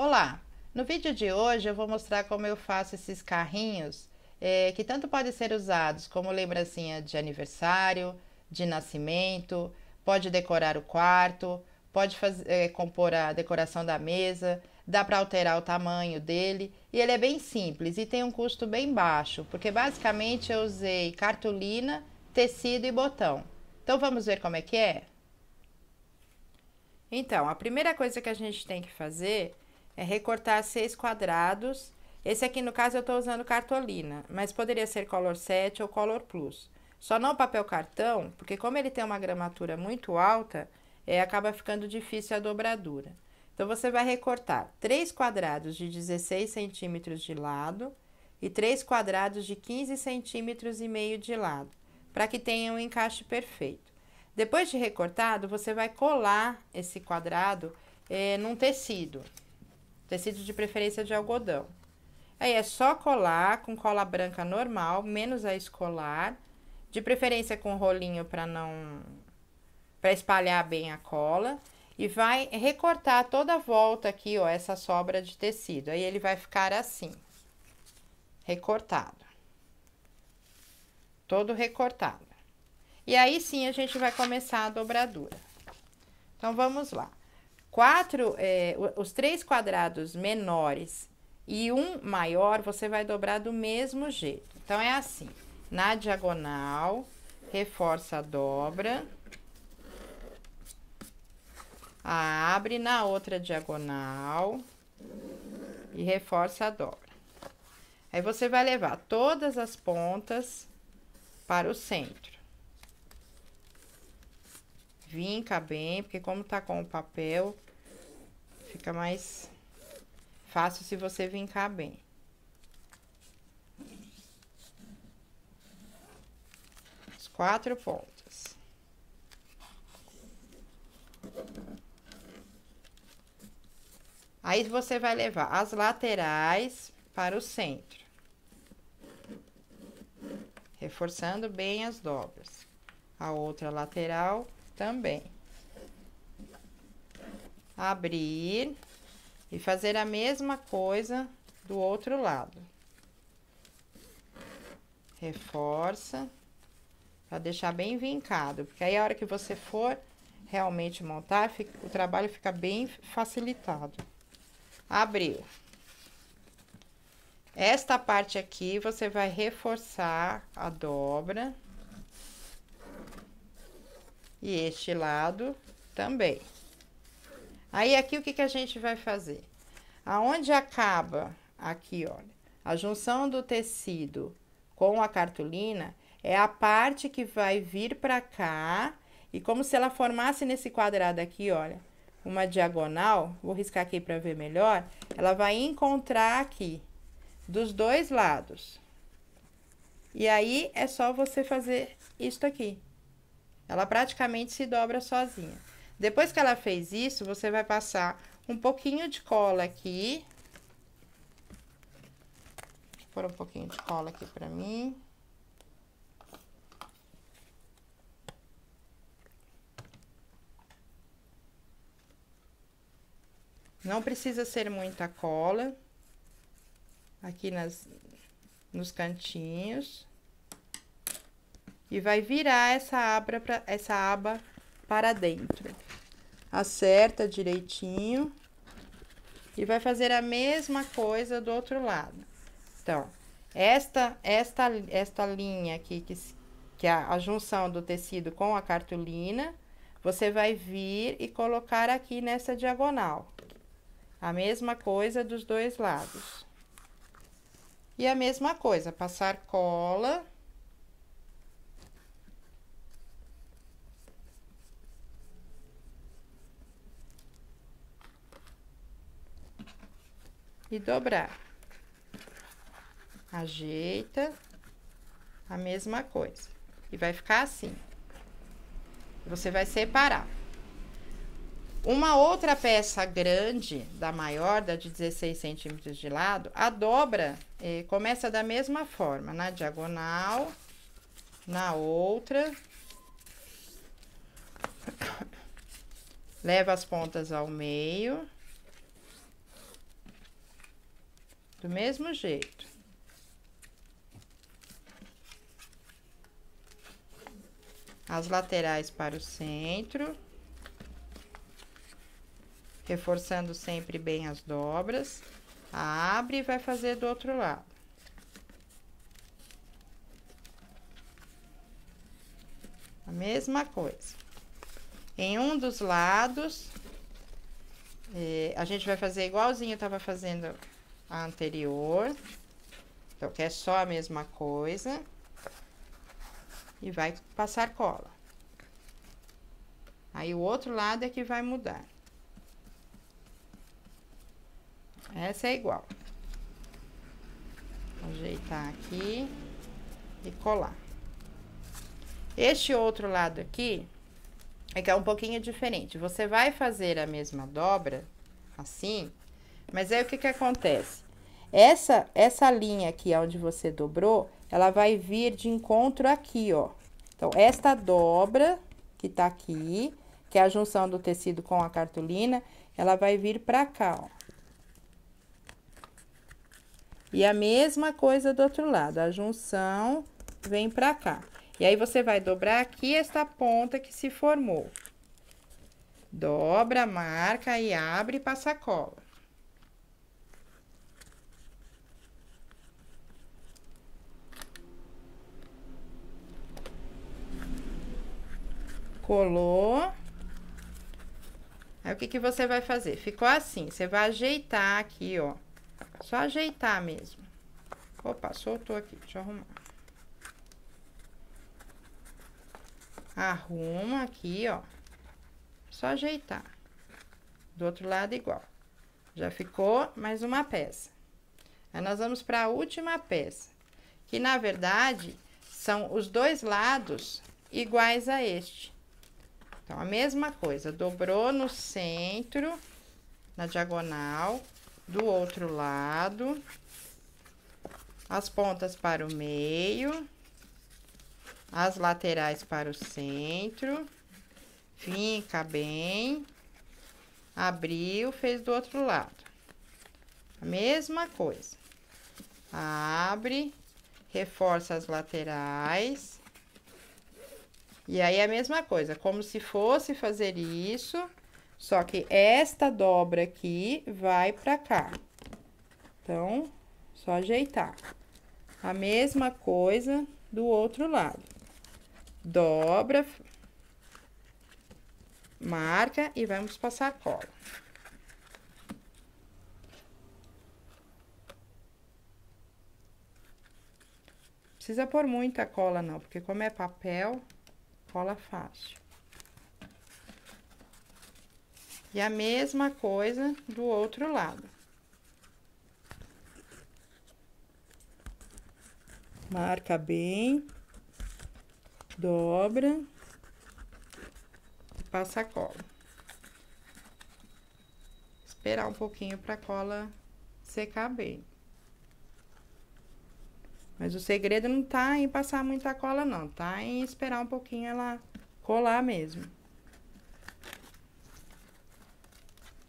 Olá! No vídeo de hoje eu vou mostrar como eu faço esses carrinhos é, que tanto podem ser usados como lembrancinha de aniversário, de nascimento, pode decorar o quarto, pode fazer, é, compor a decoração da mesa, dá para alterar o tamanho dele e ele é bem simples e tem um custo bem baixo, porque basicamente eu usei cartolina, tecido e botão. Então vamos ver como é que é? Então, a primeira coisa que a gente tem que fazer é recortar seis quadrados. Esse aqui, no caso, eu estou usando cartolina, mas poderia ser Color 7 ou Color Plus. Só não papel cartão, porque como ele tem uma gramatura muito alta, é, acaba ficando difícil a dobradura. Então, você vai recortar três quadrados de 16 centímetros de lado e três quadrados de 15 centímetros e meio de lado, para que tenha um encaixe perfeito. Depois de recortado, você vai colar esse quadrado é, num tecido, tecido de preferência de algodão. Aí é só colar com cola branca normal, menos a escolar, de preferência com rolinho para não para espalhar bem a cola e vai recortar toda a volta aqui, ó, essa sobra de tecido. Aí ele vai ficar assim, recortado. Todo recortado. E aí sim a gente vai começar a dobradura. Então vamos lá. Quatro, é, os três quadrados menores e um maior, você vai dobrar do mesmo jeito. Então é assim: na diagonal, reforça a dobra abre na outra diagonal e reforça a dobra. Aí você vai levar todas as pontas para o centro. Vinca bem, porque como tá com o papel, fica mais fácil se você vincar bem. As quatro pontas. Aí você vai levar as laterais para o centro. Reforçando bem as dobras. A outra lateral também. Abrir e fazer a mesma coisa do outro lado. Reforça para deixar bem vincado, porque aí a hora que você for realmente montar, fica, o trabalho fica bem facilitado abriu. Esta parte aqui, você vai reforçar a dobra. E este lado também. Aí, aqui, o que, que a gente vai fazer? Aonde acaba, aqui, olha, a junção do tecido com a cartolina, é a parte que vai vir pra cá, e como se ela formasse nesse quadrado aqui, olha, uma diagonal, vou riscar aqui para ver melhor, ela vai encontrar aqui dos dois lados. E aí é só você fazer isto aqui. Ela praticamente se dobra sozinha. Depois que ela fez isso, você vai passar um pouquinho de cola aqui. Vou pôr um pouquinho de cola aqui para mim. Não precisa ser muita cola. Aqui nas, nos cantinhos. E vai virar essa aba, pra, essa aba para dentro. Acerta direitinho. E vai fazer a mesma coisa do outro lado. Então, esta, esta, esta linha aqui, que, que é a, a junção do tecido com a cartolina, você vai vir e colocar aqui nessa diagonal. A mesma coisa dos dois lados. E a mesma coisa, passar cola. E dobrar. Ajeita. A mesma coisa. E vai ficar assim. Você vai separar. Uma outra peça grande, da maior, da de 16 centímetros de lado, a dobra eh, começa da mesma forma, na diagonal, na outra. Leva as pontas ao meio. Do mesmo jeito. As laterais para o centro. Reforçando sempre bem as dobras. Abre e vai fazer do outro lado. A mesma coisa. Em um dos lados, é, a gente vai fazer igualzinho eu tava fazendo a anterior. Então, que é só a mesma coisa. E vai passar cola. Aí, o outro lado é que vai mudar. Essa é igual. Ajeitar aqui e colar. Este outro lado aqui é que é um pouquinho diferente. Você vai fazer a mesma dobra, assim, mas aí o que que acontece? Essa, essa linha aqui onde você dobrou, ela vai vir de encontro aqui, ó. Então, esta dobra que tá aqui, que é a junção do tecido com a cartolina, ela vai vir pra cá, ó. E a mesma coisa do outro lado, a junção vem pra cá. E aí, você vai dobrar aqui esta ponta que se formou. Dobra, marca e abre e passa cola. Colou. Aí, o que que você vai fazer? Ficou assim, você vai ajeitar aqui, ó. Só ajeitar mesmo. Opa, soltou aqui, deixa eu arrumar. Arruma aqui, ó. Só ajeitar. Do outro lado igual. Já ficou mais uma peça. Aí, nós vamos para a última peça. Que, na verdade, são os dois lados iguais a este. Então, a mesma coisa. Dobrou no centro, na diagonal, do outro lado. As pontas para o meio as laterais para o centro, finca bem, abriu, fez do outro lado. A mesma coisa. Abre, reforça as laterais. E aí, a mesma coisa, como se fosse fazer isso, só que esta dobra aqui vai pra cá. Então, só ajeitar. A mesma coisa do outro lado dobra, marca e vamos passar cola. Precisa pôr muita cola não, porque como é papel, cola fácil. E a mesma coisa do outro lado. Marca bem dobra e passa a cola. Esperar um pouquinho para a cola secar bem. Mas o segredo não tá em passar muita cola, não. Tá em esperar um pouquinho ela colar mesmo.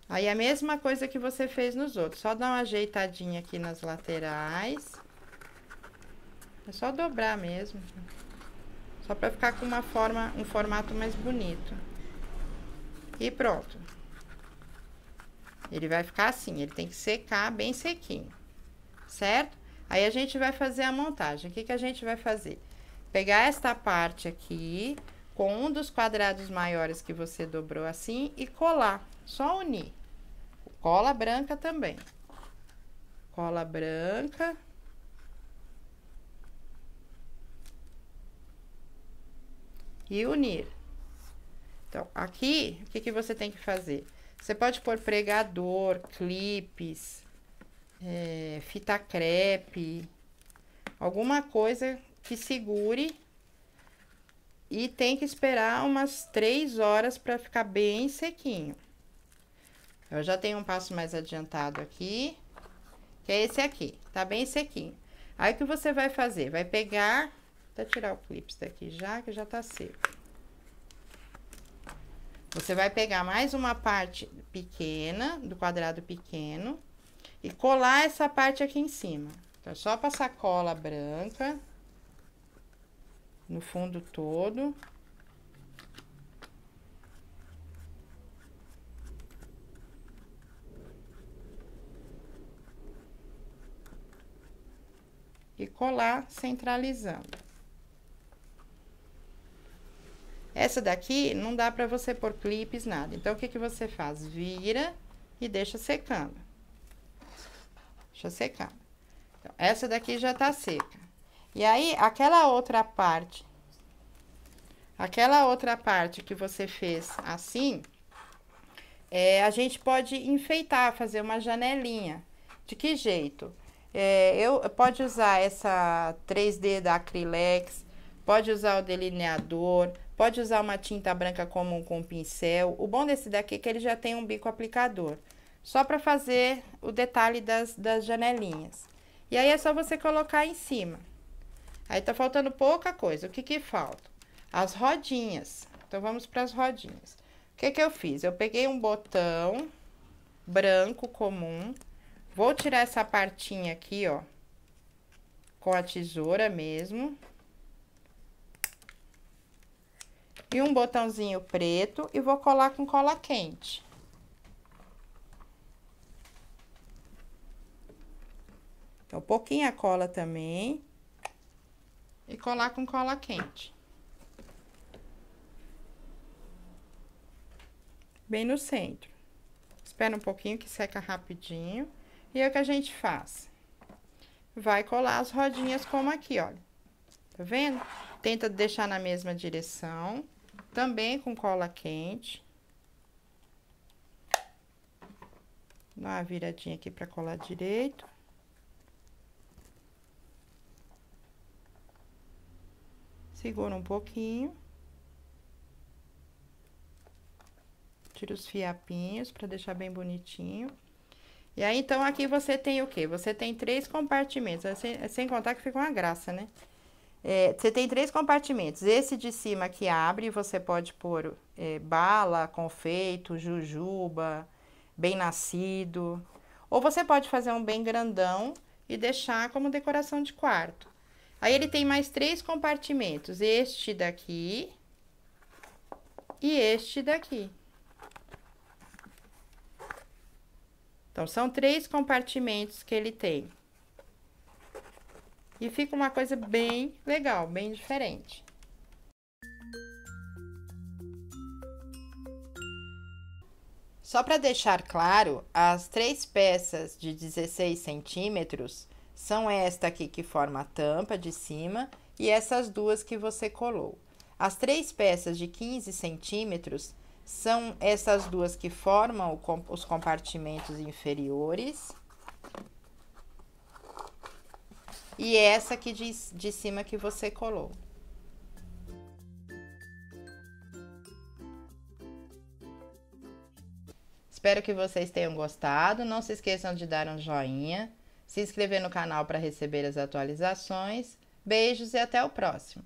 Aí, a mesma coisa que você fez nos outros. Só dá uma ajeitadinha aqui nas laterais. É só dobrar mesmo. Só para ficar com uma forma, um formato mais bonito. E pronto. Ele vai ficar assim, ele tem que secar bem sequinho, certo? Aí, a gente vai fazer a montagem. O que, que a gente vai fazer? Pegar esta parte aqui, com um dos quadrados maiores que você dobrou assim, e colar. Só unir. Cola branca também. Cola branca. e unir. Então, aqui, o que, que você tem que fazer? Você pode pôr pregador, clipes, é, fita crepe, alguma coisa que segure e tem que esperar umas três horas para ficar bem sequinho. Eu já tenho um passo mais adiantado aqui, que é esse aqui, tá bem sequinho. Aí, o que você vai fazer? Vai pegar até tirar o clipe daqui já, que já tá seco. Você vai pegar mais uma parte pequena, do quadrado pequeno, e colar essa parte aqui em cima. Então, é só passar cola branca no fundo todo. E colar centralizando. Essa daqui não dá pra você pôr clipes, nada. Então, o que que você faz? Vira e deixa secando. Deixa secando. Então, essa daqui já tá seca. E aí, aquela outra parte, aquela outra parte que você fez assim, é, a gente pode enfeitar, fazer uma janelinha. De que jeito? É, eu pode usar essa 3D da Acrylex, pode usar o delineador, pode usar uma tinta branca comum com pincel. O bom desse daqui é que ele já tem um bico aplicador, só para fazer o detalhe das, das janelinhas. E aí é só você colocar em cima. Aí tá faltando pouca coisa. O que que falta? As rodinhas. Então, vamos para as rodinhas. O que que eu fiz? Eu peguei um botão branco comum. Vou tirar essa partinha aqui, ó. Com a tesoura mesmo. E um botãozinho preto e vou colar com cola quente. Então, pouquinha cola também e colar com cola quente. Bem no centro. Espera um pouquinho que seca rapidinho. E é o que a gente faz. Vai colar as rodinhas como aqui, olha. Tá vendo? Tenta deixar na mesma direção. Também com cola quente. Dá uma viradinha aqui pra colar direito. Segura um pouquinho. Tira os fiapinhos para deixar bem bonitinho. E aí, então, aqui você tem o quê? Você tem três compartimentos, é sem, é sem contar que fica uma graça, né? É, você tem três compartimentos. Esse de cima que abre, você pode pôr é, bala, confeito, jujuba, bem nascido. Ou você pode fazer um bem grandão e deixar como decoração de quarto. Aí, ele tem mais três compartimentos. Este daqui e este daqui. Então, são três compartimentos que ele tem. E fica uma coisa bem legal, bem diferente. Só para deixar claro, as três peças de 16 centímetros são esta aqui que forma a tampa de cima e essas duas que você colou. As três peças de 15 centímetros são essas duas que formam os compartimentos inferiores. E essa aqui de, de cima que você colou. Espero que vocês tenham gostado. Não se esqueçam de dar um joinha se inscrever no canal para receber as atualizações. Beijos e até o próximo!